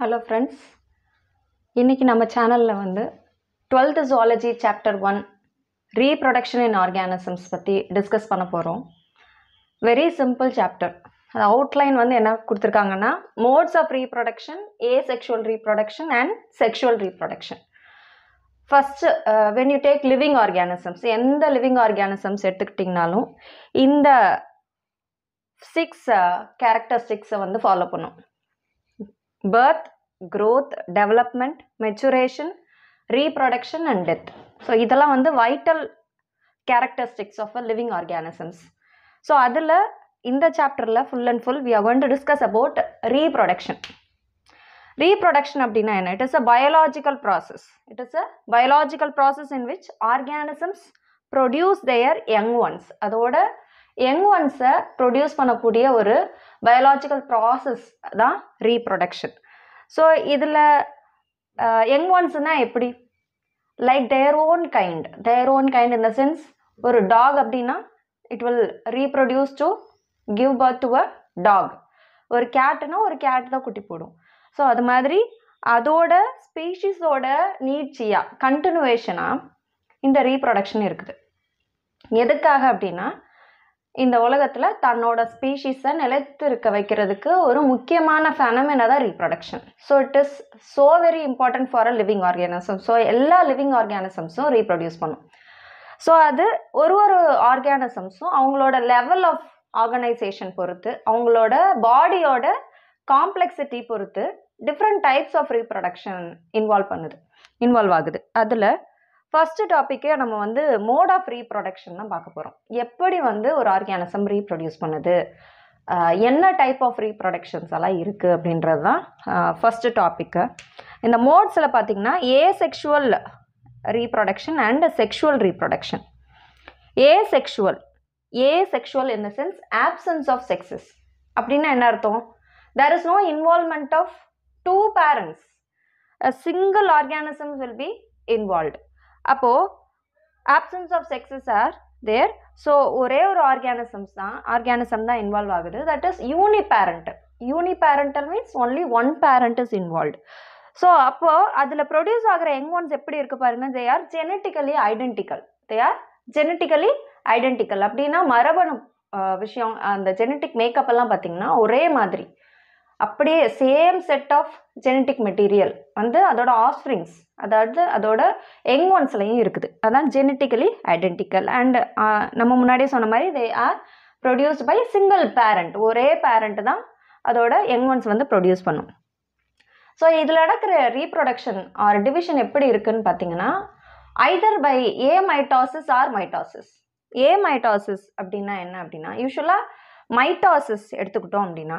Hello friends இன்றைக்கி நம்ம சேனலில் வந்து twelfth zoology chapter one reproduction in organisms பற்றி டிஸ்கஸ் பண்ண போகிறோம் வெரி சிம்பிள் சாப்டர் அது அவுட்லைன் வந்து என்ன கொடுத்துருக்காங்கன்னா modes of reproduction asexual reproduction and sexual reproduction first when you take living organisms எந்த லிவிங் ஆர்கானிசம்ஸ் எடுத்துக்கிட்டிங்கனாலும் இந்த சிக்ஸ் கேரக்டரிஸ்டிக்ஸை வந்து ஃபாலோ பண்ணும். Birth growth development maturation reproduction and death. So இதெல்லாம் வந்து vital characteristics of a living organisms so அதில் இந்த சாப்டரில் full and full we are going to discuss about reproduction reproduction அப்படின்னா என்ன? It is a biological process it is a biological process in which organisms produce their young ones அதோட young ஒன்ஸை produce பண்ணக்கூடிய ஒரு biological process தான் reproduction so இதில் young ஒன்ஸ்னால் எப்படி? Like their own kind their own kind in the sense ஒரு dog அப்படின்னா it will reproduce to give birth to a dog ஒரு கேட்டுனா ஒரு கேட் தான் குட்டி போடும். ஸோ அது மாதிரி அதோட ஸ்பீஷீஸோட நீட்சியாக கண்டினியூவேஷனாக இந்த ரீப்ரொடக்ஷன் இருக்குது. எதுக்காக அப்படின்னா இந்த உலகத்தில் தன்னோட ஸ்பீஷீஸை நிலைத்து இருக்க வைக்கிறதுக்கு ஒரு முக்கியமான ஃபெனமெனா தான் reproduction so it is so very important for a living organism so எல்லா லிவிங் ஆர்கானிசம்ஸும் ரீப்ரொடியூஸ் பண்ணும். ஸோ அது ஒரு ஒரு ஆர்கானிசம்ஸும் அவங்களோட லெவல் ஆஃப் ஆர்கனைசேஷன் பொறுத்து அவங்களோட பாடியோட காம்ப்ளெக்சிட்டி பொறுத்து different types of reproduction involve பண்ணுது இன்வால்வ் ஆகுது. அதில் ஃபஸ்ட்டு டாப்பிக்கே நம்ம வந்து மோட் ஆஃப் ரீப்ரொடக்ஷன் தான் பார்க்க போகிறோம் எப்படி வந்து ஒரு ஆர்கானிசம் ரீப்ரொடியூஸ் பண்ணுது? என்ன டைப் ஆஃப் ரீப்ரொடக்ஷன்ஸ் எல்லாம் இருக்குது அப்படின்றது தான் ஃபஸ்ட்டு டாப்பிக்கு இந்த மோட்ஸில் பார்த்திங்கன்னா asexual reproduction and sexual reproduction asexual asexual in the sense absence of sexes அப்படின்னா என்ன அர்த்தம்? There is no involvement of two parents single organism will be involved அப்போது absence of sexes are there so ஒரே ஒரு organisms தான் organism தான் involve ஆகுது. That is uniparental uniparental means only one parent is involved so அப்போது அதில் produce ஆகிற young ones எப்படி இருக்கு பாருங்க? They are genetically identical they are genetically identical அப்படின்னா மரபணு விஷயம் அந்த ஜெனட்டிக் மேக்கப் எல்லாம் பார்த்தீங்கன்னா ஒரே மாதிரி. அப்படியே same set of genetic material வந்து அதோட ஆஃப்ரிங்ஸ் அதாவது அதோட யங் ஒன்ஸ்லையும் இருக்குது. அதான் ஜெனட்டிக்கலி ஐடென்டிக்கல் அண்ட் நம்ம முன்னாடியே சொன்ன மாதிரி they are produced by single parent ஒரே பேரண்ட் தான் அதோட யங் ஒன்ஸ் வந்து ப்ரொடியூஸ் பண்ணும். ஸோ இதில் நடக்கிற ரீப்ரொடக்ஷன் ஆர் டிவிஷன் எப்படி இருக்குன்னு பார்த்தீங்கன்னா either by amitosis or mitosis amitosis அப்படின்னா என்ன அப்படின்னா யூஸ்வலாக மைட்டாசிஸ் எடுத்துக்கிட்டோம் அப்படின்னா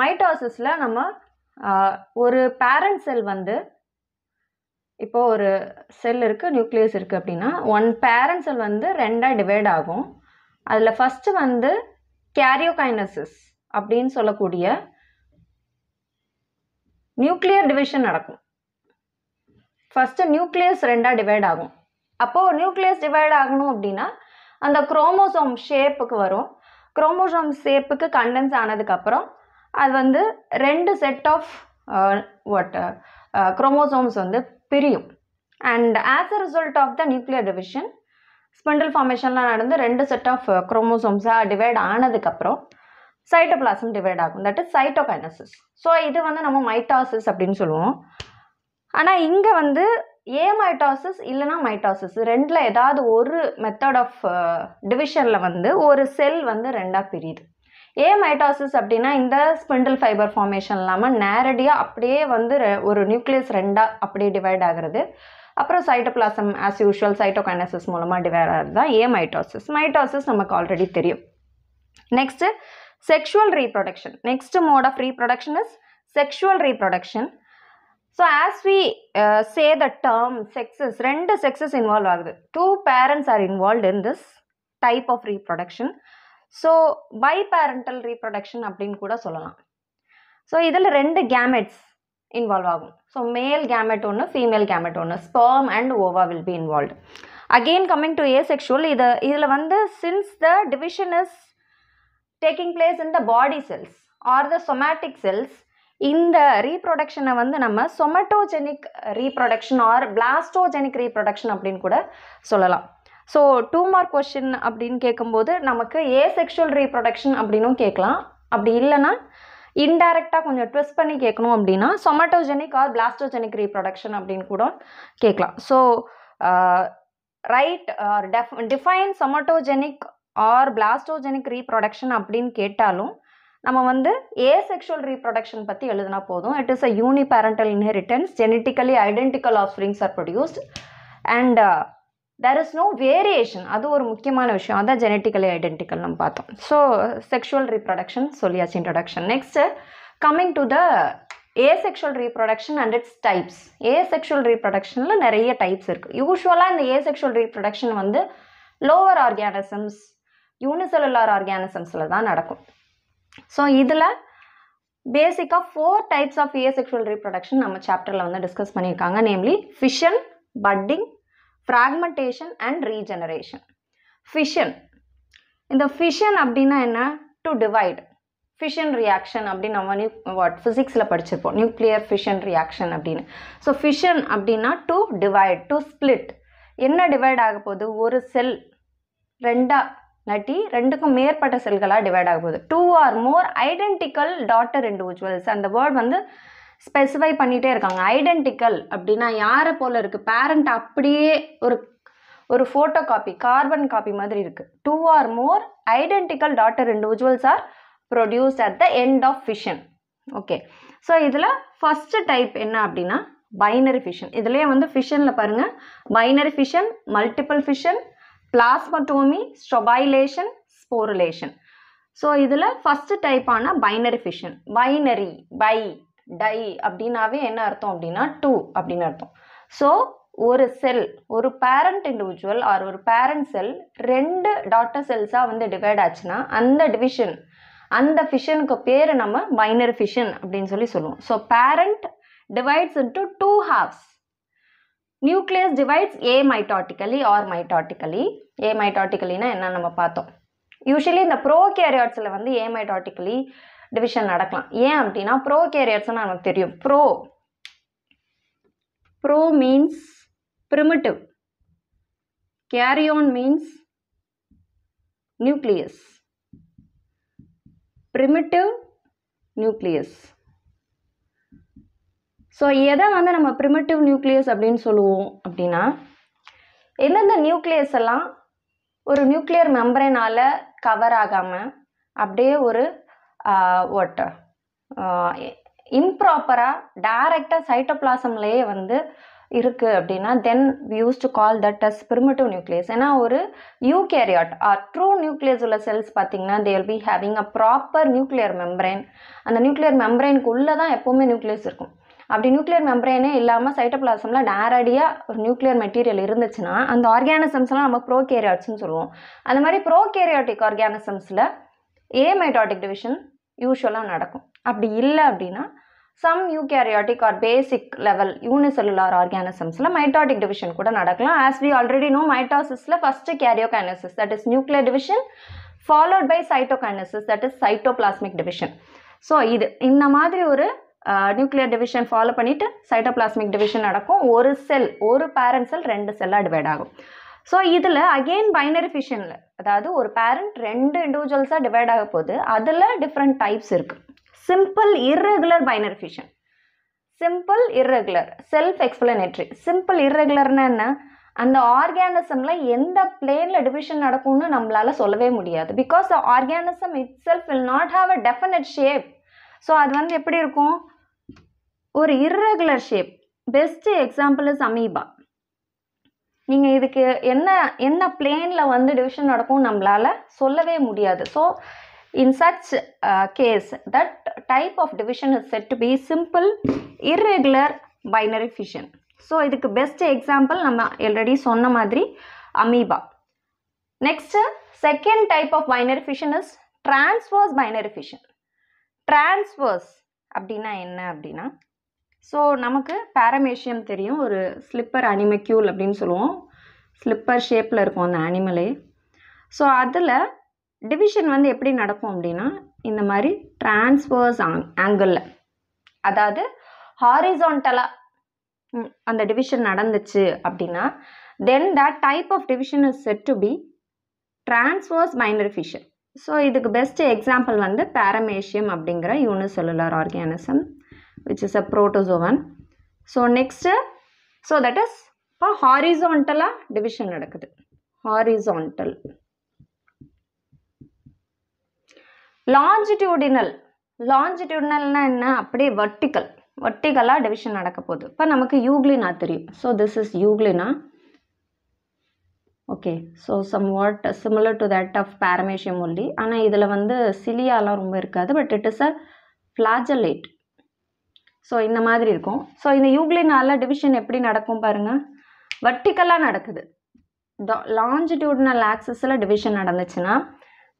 மைட்டாசிஸில் நம்ம ஒரு பேரண்ட் செல் வந்து இப்போது ஒரு செல் இருக்குது நியூக்ளியஸ் இருக்குது அப்படின்னா ஒன் பேரண்ட் செல் வந்து ரெண்டாக டிவைட் ஆகும். அதில் ஃபஸ்ட்டு வந்து கேரியோகைனசிஸ் அப்படின்னு சொல்லக்கூடிய நியூக்ளியர் டிவிஷன் நடக்கும். ஃபஸ்ட்டு நியூக்ளியஸ் ரெண்டாக டிவைட் ஆகும். அப்போது நியூக்ளியஸ் டிவைட் ஆகணும் அப்படின்னா அந்த குரோமோசோம் ஷேப்புக்கு வரும். குரோமோசோம் ஷேப்புக்கு கண்டென்ஸ் ஆனதுக்கப்புறம் அது வந்து ரெண்டு செட் ஆஃப் வாட் குரோமோசோம்ஸ் வந்து பிரியும். And as a result of the nuclear division spindle ஃபார்மேஷன்லாம் நடந்து ரெண்டு செட் ஆஃப் குரோமோசோம்ஸாக டிவைட் ஆனதுக்கப்புறம் சைட்டோபிளாசம் டிவைட் ஆகும். தட் இஸ் சைட்டோகைனசிஸ் ஸோ இது வந்து நம்ம மைட்டாசிஸ் அப்படின்னு சொல்லுவோம். ஆனால் இங்கே வந்து ஏ மைட்டாசிஸ் இல்லைனா மைட்டாசிஸ் ரெண்டில் ஏதாவது ஒரு மெத்தட் ஆஃப் டிவிஷனில் வந்து ஒரு செல் வந்து ரெண்டாக பிரியுது. ஏ மைட்டாசிஸ் அப்படின்னா இந்த ஸ்பிண்டில் ஃபைபர் ஃபார்மேஷன் இல்லாமல் நேரடியாக அப்படியே வந்து ஒரு நியூக்ளியஸ் ரெண்டாக அப்படியே டிவைட் ஆகிறது. அப்புறம் சைட்டோபிளாசம் ஆஸ் யூஷுவல் சைட்டோகைனசிஸ் மூலமாக டிவைட் ஆகிறது தான் ஏ மைட்டாசிஸ் மைட்டாசிஸ் நமக்கு ஆல்ரெடி தெரியும். Next sexual reproduction next mode of reproduction is sexual reproduction so as we say the term sexes ரெண்டு செக்ஸஸ் இன்வால்வ் ஆகுது. Two parents are involve in this type of reproduction so biparental reproduction அப்படின்னு கூட சொல்லலாம். So இதில் ரெண்டு gametes involve ஆகும். So male gamete ஒன்று female gamete ஒன்று sperm and ova will be involve again coming to asexual இது இதில் வந்து since the division is taking place in the body cells are the somatic cells இந்த ரீப்ரொடக்ஷனை வந்து நம்ம somatogenic reproduction or blastogenic reproduction அப்படின்னு கூட சொல்லலாம். ஸோ டூ மார்க் கொஷின் அப்படின்னு கேட்கும்போது நமக்கு ஏ செக்ஷுவல் ரீப்ரொடக்ஷன் அப்படின்னும் கேட்கலாம் அப்படி இல்லைன்னா இன்டைரக்டாக கொஞ்சம் ட்விஸ்ட் பண்ணி கேட்கணும் அப்படின்னா சொமட்டோஜெனிக் ஆர் பிளாஸ்டோஜெனிக் ரீப்ரொடக்ஷன் அப்படின்னு கூட கேட்கலாம் so write or def define somatogenic or blastogenic reproduction அப்படின்னு கேட்டாலும் நம்ம வந்து ஏ செக்ஷுவல் ரீப்ரொடக்ஷன் பற்றி எழுதினா போதும். It is a uniparental inheritance genetically identical offsprings are produced and there is no variation அது ஒரு முக்கியமான விஷயம். அதான் ஜெனட்டிக்கலி ஐடென்டிக்கல் நம்ம பார்த்தோம். ஸோ செக்ஷுவல் ரீப்ரொடக்ஷன் சொல்லியாச்சு introduction next coming to the asexual reproduction and its types asexual ரீப்ரொடக்ஷனில் நிறைய types இருக்குது யூஸ்வலாக இந்த ஏசெக்ஷுவல் ரீப்ரொடக்ஷன் வந்து லோவர் ஆர்கானிசம்ஸ் யூனிசெல்லுலார் ஆர்கானிசம்ஸில் தான் நடக்கும். ஸோ இதில் பேசிக்காக four types of asexual reproduction நம்ம சாப்டரில் வந்து டிஸ்கஸ் பண்ணியிருக்காங்க. Namely fission budding fragmentation and regeneration fission இந்த ஃபிஷன் அப்படின்னா என்ன? டு டிவைட் ஃபிஷன் ரியாக்ஷன் அப்படின்னு நம்ம நியூ வாட் ஃபிசிக்ஸில் படிச்சிருப்போம். நியூக்ளியர் ஃபிஷன் ரியாக்ஷன் அப்படின்னு. ஸோ ஃபிஷன் அப்படின்னா டு டிவைட் டு ஸ்பிளிட் என்ன டிவைட் ஆக போகுது? ஒரு செல் ரெண்டா நட்டி ரெண்டுக்கும் மேற்பட்ட செல்களாக டிவைட் ஆக போகுது. Two or more identical daughter individuals அந்த வேர்ட் வந்து ஸ்பெசிஃபை பண்ணிகிட்டே இருக்காங்க. ஐடென்டிக்கல் அப்படின்னா யாரை போல் இருக்குது பேரண்ட் அப்படியே ஒரு ஒரு ஃபோட்டோ காப்பி கார்பன் காப்பி மாதிரி இருக்குது two or more identical daughter individuals are produced at the end of fission okay so இதில் ஃபஸ்ட்டு டைப் என்ன அப்படின்னா பைனரி ஃபிஷன் இதுலேயே வந்து ஃபிஷனில் பாருங்கள் binary fission multiple fission plasmotomy strobilation sporulation so இதில் first டைப்பான binary fission binary bi di அப்படின்னாவே என்ன அர்த்தம் அப்படின்னா டூ அப்படின்னு அர்த்தம். ஸோ ஒரு செல் ஒரு பேரண்ட் இண்டிவிஜுவல் ஆர் ஒரு பேரண்ட் செல் ரெண்டு டாட்டர் செல்ஸாக வந்து டிவைட் ஆச்சுன்னா அந்த டிவிஷன் அந்த ஃபிஷனுக்கு பேர் நம்ம மைனர் ஃபிஷன் அப்படின்னு சொல்லி சொல்லுவோம். So parent divides into two halves nucleus divides amitotically or mitotically ஏ மைட்டாட்டிக்கலினா என்ன நம்ம பார்த்தோம். யூஸ்வலி இந்த ப்ரோ கேரியாட்ஸில் வந்து ஏ மைட்டாட்டிக்கலி டிவிஷன் நடக்கலாம். ஏன் அப்படின்னா ப்ரோ கேரியர்ஸ்னு நமக்கு தெரியும். Pro pro means primitive karyon means nucleus primitive nucleus so எதை வந்து நம்ம ப்ரிமிட்டிவ் நியூக்ளியஸ் அப்படின்னு சொல்லுவோம் அப்படின்னா எந்தெந்த நியூக்ளியஸ் எல்லாம் ஒரு நியூக்ளியர் மெம்பரைனால் கவர் ஆகாமல் அப்படியே ஒரு ஒட் இம்ப்ராப்பராக டைரெக்டாக சைட்டோபிளாசம்லேயே வந்து இருக்குது அப்படின்னா then use to call that as primitive nucleus ஏன்னா ஒரு யூகேரியாட் ஆர் ட்ரூ நியூக்ளியஸ் உள்ள செல்ஸ் பார்த்தீங்கன்னா they will be having a proper nuclear membrane அந்த நியூக்ளியர் மெம்பரைனுக்கு உள்ளே தான் எப்போவுமே நியூக்ளியஸ் இருக்கும். அப்படி நியூக்ளியர் மெம்பரேனே இல்லாமல் சைட்டோபிளாசமில் நேரடியாக ஒரு நியூக்ளியர் மெட்டீரியல் இருந்துச்சுன்னா அந்த ஆர்கானிசம்ஸ்லாம் நம்ம ப்ரோகேரியாட்ஸ்னு சொல்லுவோம். அந்த மாதிரி ப்ரோகேரியாட்டிக் ஆர்கானிசம்ஸில் ஏமைட்டாட்டிக் டிவிஷன் யூஸ்வலாக நடக்கும். அப்படி இல்லை அப்படின்னா some eukaryotic or basic level unicellular ஆர்கானிசம்ஸில் mitotic division கூட நடக்கலாம். As we already know மைட்டாசிஸில் first karyokinesis that is nuclear division followed by cytokinesis that is cytoplasmic division so இது இந்த மாதிரி ஒரு நியூக்ளியர் டிவிஷன் ஃபாலோ பண்ணிவிட்டு சைட்டோபிளாஸ்மிக் டிவிஷன் நடக்கும். ஒரு cell ஒரு பேரண்ட் செல் ரெண்டு செல்லாக டிவைட் ஆகும். ஸோ இதில் அகெயின் பைனரி ஃபிஷனில் அதாவது ஒரு பேரண்ட் ரெண்டு இண்டிவிஜுவல்ஸாக டிவைட் ஆக போகுது. அதில் டிஃப்ரெண்ட் டைப்ஸ் இருக்குது simple irregular binary fission simple irregular self explanatory simple இர்ரெகுலர்னா என்ன? அந்த ஆர்கானிசமில் எந்த பிளேனில் டிவிஷன் நடக்கும்னு நம்மளால் சொல்லவே முடியாது. Because the organism itself will not have a definite shape so அது வந்து எப்படி இருக்கும்? ஒரு irregular shape best example is amoeba நீங்கள் இதுக்கு என்ன என்ன பிளேனில் வந்து டிவிஷன் நடக்கும் நம்மளால் சொல்லவே முடியாது. So in such case that type of division is set to be simple irregular binary fission so இதுக்கு பெஸ்ட் எக்ஸாம்பிள் நம்ம ஆல்ரெடி சொன்ன மாதிரி amoeba. Next second type of binary fission is transverse binary fission transverse அப்படின்னா என்ன அப்படின்னா so நமக்கு பாரமேஷியம் தெரியும். ஒரு ஸ்லிப்பர் அனிமக்யூல் அப்படின்னு சொல்லுவோம். ஸ்லிப்பர் ஷேப்பில் இருக்கும் அந்த அனிமலே ஸோ அதில் டிவிஷன் வந்து எப்படி நடக்கும் அப்படின்னா இந்த மாதிரி டிரான்ஸ்வர்ஸ் ஆங் ஆங்கிளில் அதாவது ஹாரிசான்டலாக அந்த டிவிஷன் நடந்துச்சு அப்படின்னா then that type of division is said to be transverse binary fission so இதுக்கு பெஸ்ட் எக்ஸாம்பிள் வந்து பேரமேஷியம் அப்படிங்கிற unicellular organism. Which is a protozoan so next so that is இப்போ ஹாரிசான்டலாக டிவிஷன் நடக்குது. ஹாரிசான்டல் லாஞ்சிடியூடினல் லாஞ்சிடியூடினல்னா என்ன? அப்படியே வர்டிக்கல் வர்டிக்கலாக டிவிஷன் நடக்க போகுது. இப்போ நமக்கு யூக்லினா தெரியும். So this is euglena okay so somewhat similar to that of paramecium ஒல்லி ஆனால் இதில் வந்து சிலியாலாம் ரொம்ப இருக்காது. But it is a flagellate so இந்த மாதிரி இருக்கும். ஸோ இந்த யூக்ளினால டிவிஷன் எப்படி நடக்கும் பாருங்கள் வர்டிக்கலாக நடக்குது. லாஞ்சிடியூடினல் ஆக்சஸில் டிவிஷன் நடந்துச்சுன்னா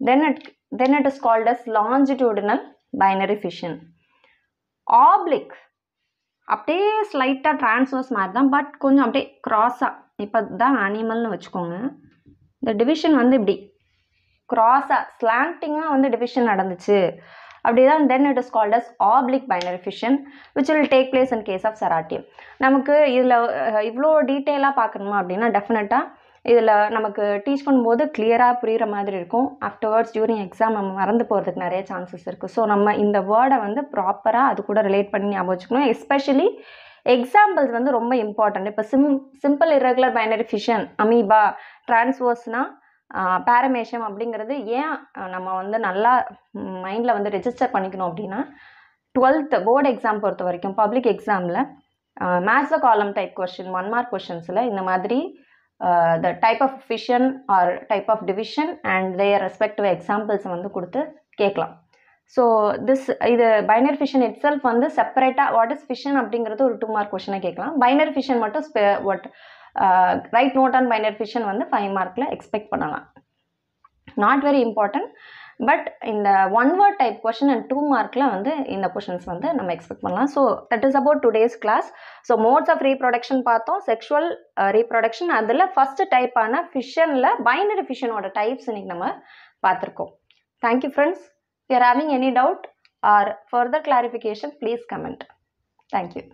then it then it is called as longitudinal binary fission oblique அப்படியே ஸ்லைட்டாக ட்ரான்ஸ்வர்ஸ் மாதிரி தான் பட் கொஞ்சம் அப்படியே க்ராஸாக இப்போ தான் அனிமல்னு வச்சுக்கோங்க. இந்த டிவிஷன் வந்து இப்படி. க்ராஸாக ஸ்லாண்டிங்காக வந்து டிவிஷன் நடந்துச்சு. அப்படிதான் then it is called as oblique binary fission which will take place in case of ceratium நமக்கு இதில் இவ்வளோ டீட்டெயிலாக பார்க்கணுமா அப்படின்னா டெஃபினட்டாக இதில் நமக்கு டீச் பண்ணும்போது கிளியராக புரிகிற மாதிரி இருக்கும். ஆஃப்டர்வர்ட்ஸ் டியூரிங் எக்ஸாம் நம்ம மறந்து போகிறதுக்கு நிறைய சான்சஸ் இருக்குது ஸோ நம்ம இந்த வேர்டை வந்து ப்ராப்பராக அது கூட ரிலேட் பண்ணி ஞாபகம் வச்சுக்கணும். எஸ்பெஷலி எக்ஸாம்பிள்ஸ் வந்து ரொம்ப இம்பார்ட்டன்ட் இப்போ sim simple irregular binary fission amoeba டிரான்ஸ்வர்ஸ்னால் paramecium அப்படிங்கிறது ஏன் நம்ம வந்து நல்லா மைண்டில் வந்து ரெஜிஸ்டர் பண்ணிக்கணும் அப்படின்னா டுவெல்த் போர்டு எக்ஸாம் பொறுத்த வரைக்கும் பப்ளிக் எக்ஸாமில் மேத்ஸ் காலம் டைப் கொஷின் ஒன் மார்க் கொஷின்ஸில் இந்த மாதிரி the type of fission or type of division and their respective examples வந்து கொடுத்து கேட்கலாம். ஸோ திஸ் இது பைனர் ஃபிஷன் இட் செல்ஃப் வந்து செப்பரேட்டாக வாட் இஸ் ஃபிஷன் அப்படிங்கிறது ஒரு டூ மார்க் கொஷனை கேட்கலாம். பைனர் ஃபிஷன் மட்டும் spe what right note and binary fission வந்து ஃபைவ் மார்க்கில் எக்ஸ்பெக்ட் பண்ணலாம். நாட் வெரி இம்பார்ட்டன்ட் பட் இந்த one word type question and two மார்க்கில் வந்து இந்த கொஷின்ஸ் வந்து நம்ம எக்ஸ்பெக்ட் பண்ணலாம். So that is about today's class so modes of reproduction பார்த்தோம். செக்ஷுவல் ரீப்ரொடக்ஷன் அதில் ஃபஸ்ட்டு டைப்பான ஃபிஷனில் பைனரி ஃபிஷனோட டைப்ஸ் இன்றைக்கி நம்ம பார்த்துருக்கோம். Thank you friends you having any doubt or further clarification please comment thank you